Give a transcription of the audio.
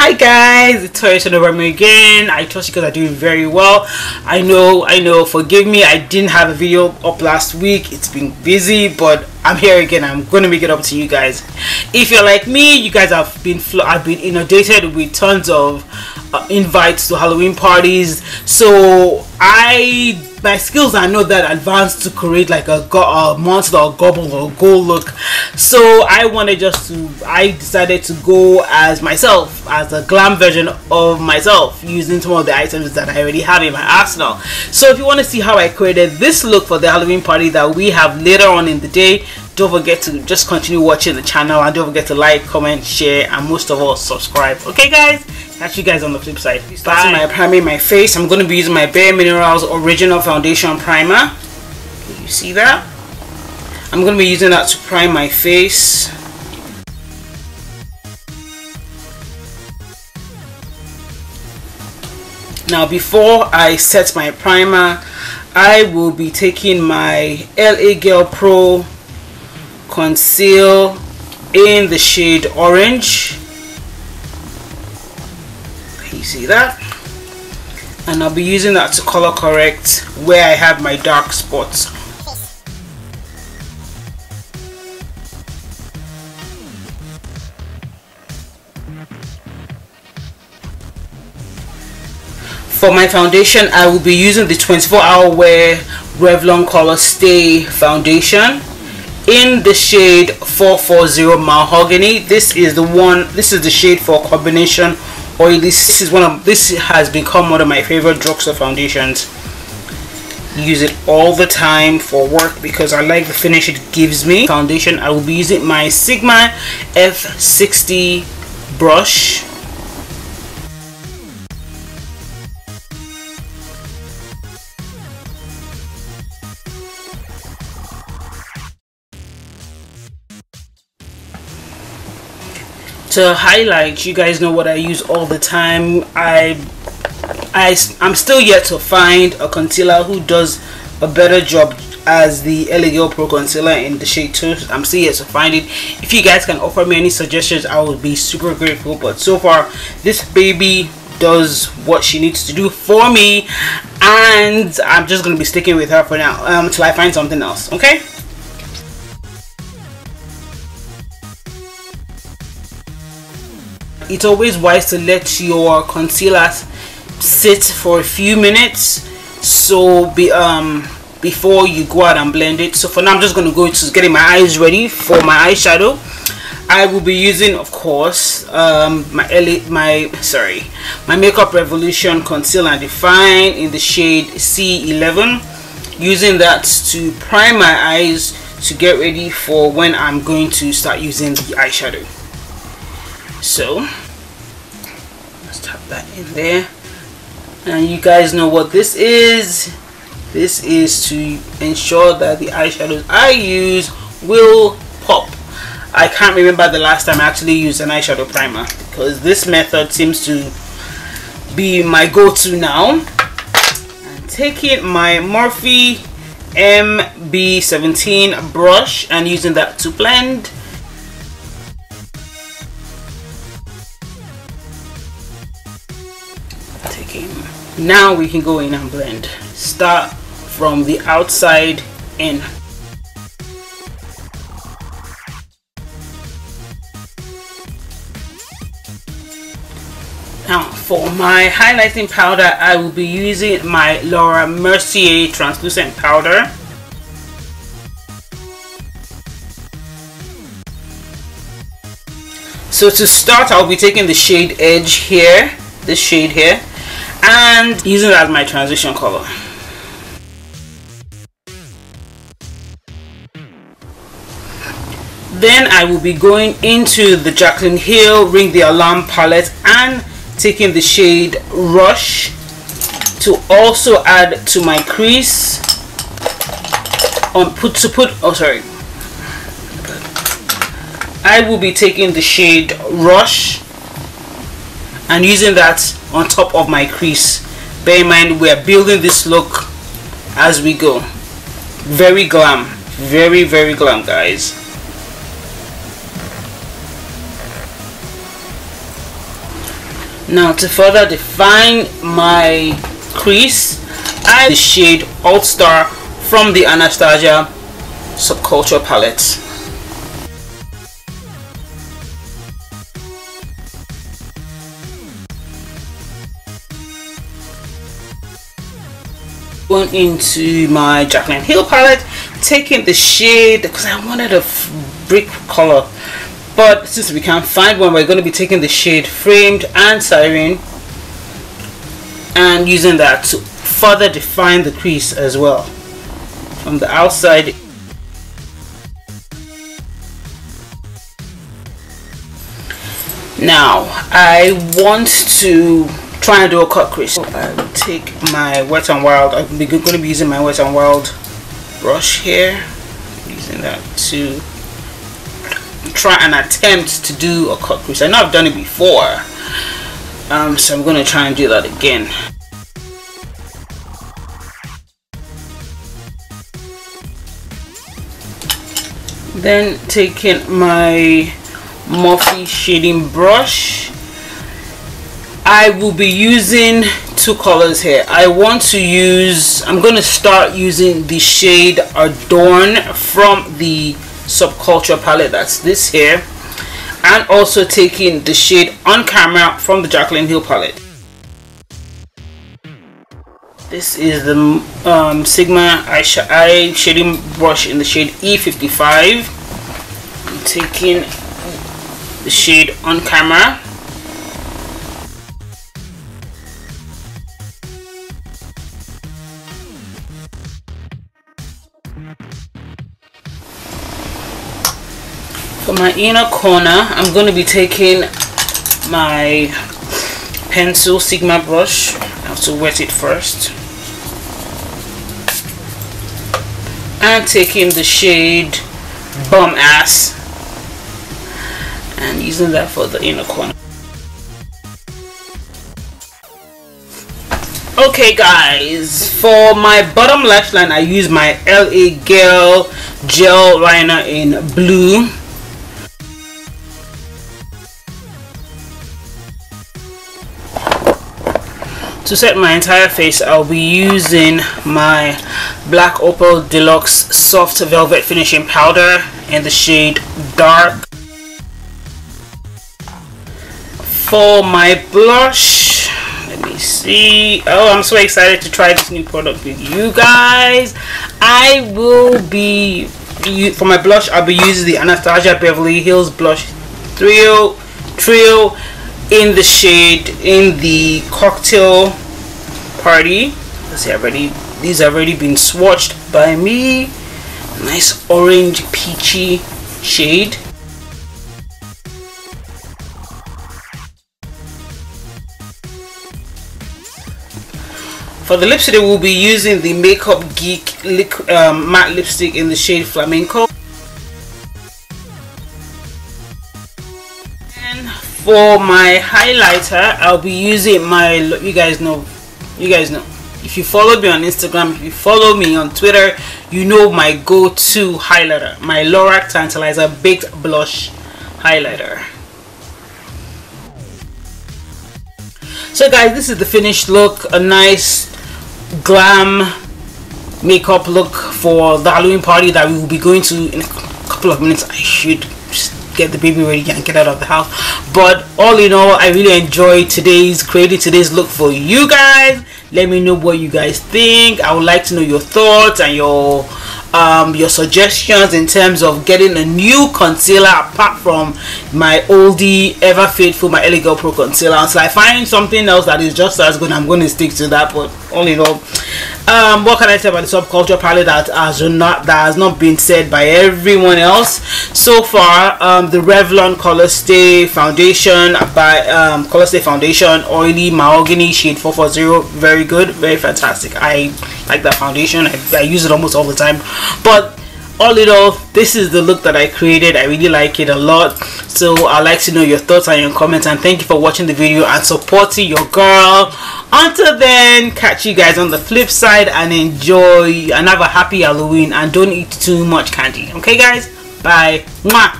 Hi guys, it's Toyosi Onabamiro again. I trust you guys are doing very well. I know, I know, forgive me, I didn't have a video up last week. It's been busy, but I'm here again. I'm going to make it up to you guys. If you're like me, you guys have been I've been inundated with tons of uh, invites to Halloween parties. So I my skills are not that advanced to create like a, a monster or gobble or go look. So i wanted just to i decided to go as myself as a glam version of myself using some of the items that i already have in my arsenal. So if you want to see how i created this look for the halloween party that we have later on in the day don't forget to just continue watching the channel and don't forget to like comment share and most of all subscribe. Okay guys? Catch you guys on the flip side. Starting my priming my face. I'm going to be using my bare minerals original foundation primer. You see that? I'm going to be using that to prime my face. Now before i set my primer i will be taking my la girl pro conceal in the shade orange. You see that? And I'll be using that to color correct where I have my dark spots. For my foundation I will be using the 24 hour wear Revlon color stay foundation in the shade 440 mahogany. This is the one this is the shade for combination oily this is one of this has become one of my favorite drugstore foundations. Use it all the time for work because I like the finish it gives me. Foundation I will be using my Sigma F60 brush to highlight you guys know what I use all the time. I I I'm still yet to find a concealer who does a better job as the Girl Pro Concealer in the shade 2 I'm still yet to find it. If you guys can offer me any suggestions I would be super grateful. But so far this baby does what she needs to do for me and I'm just gonna be sticking with her for now um, until I find something else okay it's always wise to let your concealer sit for a few minutes. So be um before you go out and blend it. So for now i'm just going to go to getting my eyes ready for my eyeshadow. I will be using of course um my LA, my sorry my makeup revolution concealer and define in the shade c11 using that to prime my eyes to get ready for when i'm going to start using the eyeshadow so let's tap that in there. And you guys know what this is. This is to ensure that the eyeshadows I use will pop. I can't remember the last time I actually used an eyeshadow primer because this method seems to be my go-to now. And taking my Morphe MB17 brush and using that to blend now we can go in and blend. Start from the outside in. Now for my highlighting powder I will be using my Laura Mercier translucent powder. So to start I'll be taking the shade edge here this shade here and using it as my transition color then I will be going into the Jaclyn Hill Ring the Alarm palette and taking the shade Rush to also add to my crease on put to put oh sorry. I will be taking the shade Rush and using that on top of my crease. Bear in mind we are building this look as we go. Very glam. Very very glam guys. Now to further define my crease I the shade All Star from the Anastasia Subculture palette going into my Jaclyn Hill palette taking the shade because I wanted a brick color. But since we can't find one we're going to be taking the shade framed and siren and using that to further define the crease as well. From the outside now I want to trying to do a cut crease. So I'll take my Wet n Wild. I'm going to be using my Wet n Wild brush here. Using that to try and attempt to do a cut crease. I know I've done it before. Um, so I'm going to try and do that again. Then taking my Morphe shading brush I will be using two colors here. I want to use I'm going to start using the shade Adorn from the subculture palette that's this here and also taking the shade on camera from the Jaclyn Hill palette. This is the um, Sigma eye, sh eye shading brush in the shade E55 I'm taking the shade on camera for my inner corner I'm going to be taking my pencil Sigma brush. I have to wet it first. And taking the shade bum ass. And using that for the inner corner okay guys. For my bottom lash line I use my LA Girl gel liner in blue. To set my entire face I'll be using my black opal deluxe soft velvet finishing powder in the shade dark. For my blush let me see. Oh I'm so excited to try this new product with you guys. I will be for my blush I'll be using the Anastasia Beverly Hills blush trio trio in the shade in the cocktail party. Let's see already these have already been swatched by me. Nice orange peachy shade For the lipstick, we'll be using the Makeup Geek um, matte lipstick in the shade Flamenco. And for my highlighter i'll be using my you guys know you guys know if you follow me on instagram if you follow me on twitter you know my go-to highlighter my lorac tantalizer baked blush highlighter so guys this is the finished look a nice glam makeup look for the halloween party that we will be going to in a couple of minutes. I should get the baby ready and get out of the house. But all in all i really enjoyed today's creating today's look for you guys. Let me know what you guys think. I would like to know your thoughts and your um, your suggestions in terms of getting a new concealer apart from my oldie ever faithful my Girl Pro concealer. So I find something else that is just as good I'm going to stick to that but all in all um, what can I say about the subculture palette that has not that has not been said by everyone else? So far um, the Revlon Color Stay foundation by um, foundation oily mahogany shade 440 very good very fantastic. I like that foundation. I, I use it almost all the time. But all in all this is the look that i created. I really like it a lot. So i'd like to know your thoughts and your comments. And thank you for watching the video and supporting your girl until then catch you guys on the flip side and enjoy and have a happy halloween and don't eat too much candy. Okay guys? Bye. Mwah.